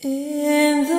In the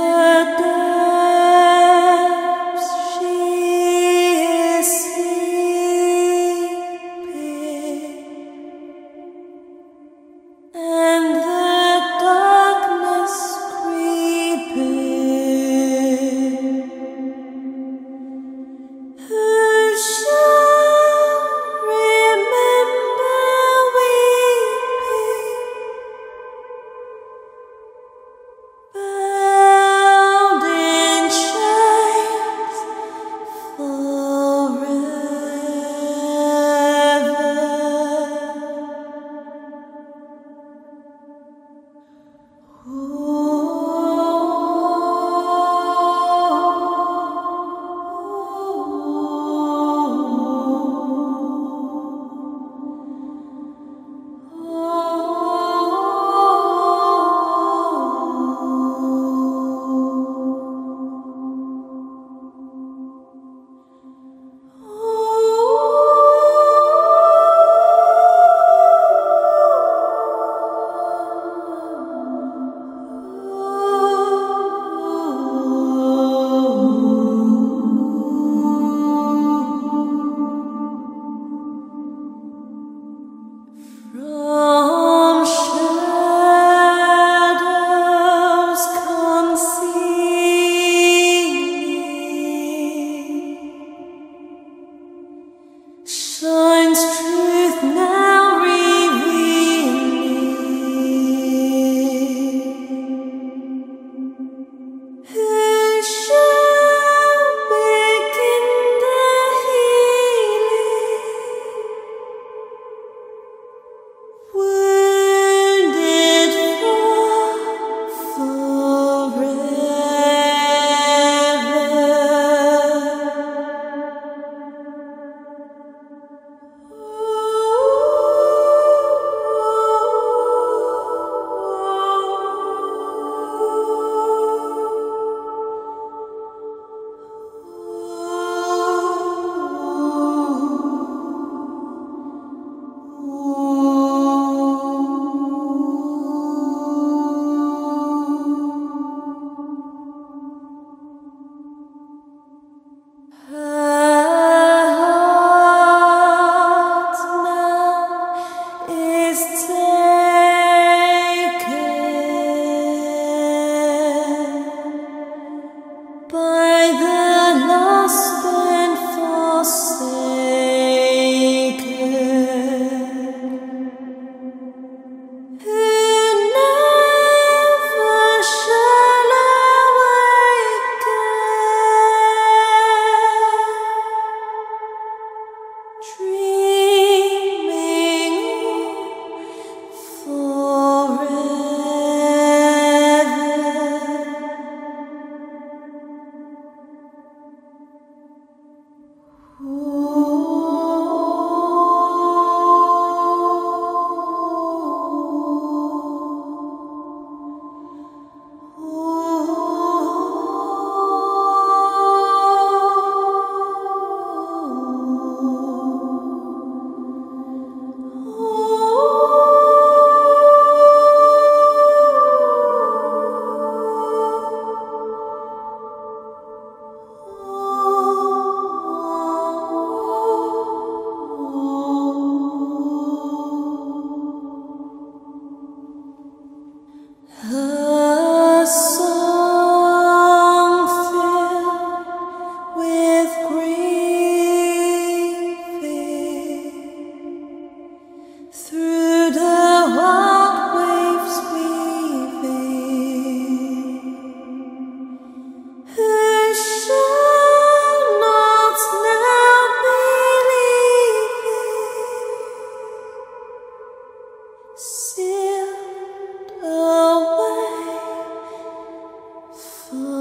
Oh.